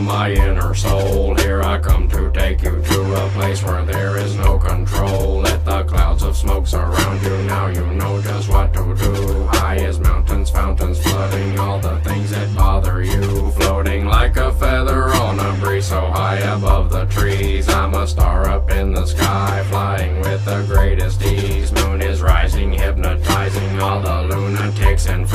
my inner soul. Here I come to take you to a place where there is no control. Let the clouds of smoke surround you. Now you know just what to do. High as mountains, fountains flooding all the things that bother you. Floating like a feather on a breeze so high above the trees. I'm a star up in the sky, flying with the greatest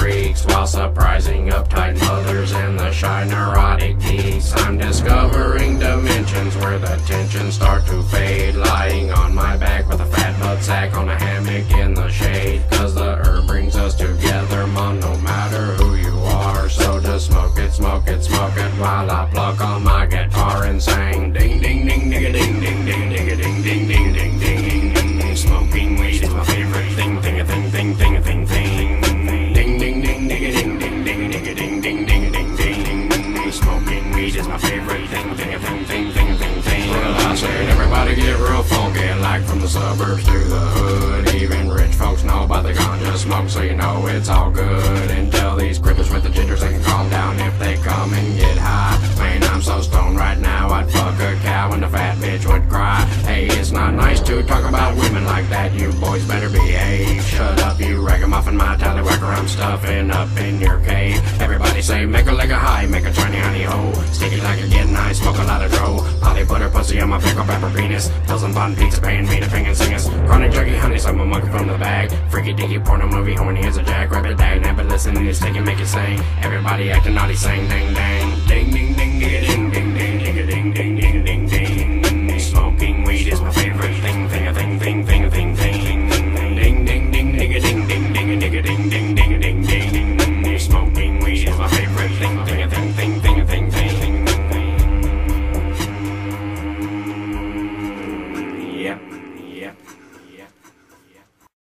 freaks while surprising uptight mothers and the shy neurotic geeks. I'm discovering dimensions where the tensions start to fade. Lying on my back with a fat butt sack on a hammock in the shade. Cause the herb brings us together, mom, no matter who you are. So just smoke it, smoke it, smoke it while I pluck on my guitar and sing. My favorite thing, thing, thing, thing, thing, thing, thing. Well, I said everybody get real funky, like from the suburbs to the hood. Even rich folks know about the ganja smoke, so you know it's all good. And tell these cripples with the gingers they can calm down if they come and get high. Man, I'm so stoned right now, I'd fuck a cow and the fat bitch would cry. Hey, it's not nice to talk about women like that. You boys better behave. Shut up, you ragamuffin, my tallywhacker. I'm stuffing up in your cave. Say, make a leg a high, make a tiny honey ho. Sticky like you're getting high, smoke a lot of dro. Holly put her pussy on my pickle pepper penis. Some bun pizza paying me to ping and. Chronic juggy honey, so I'm a monkey from the bag. Freaky dicky porno movie, horny as a jack rabbit dag. Never listen to this sticky, make it sing. Everybody acting naughty, sing ding dang. Ding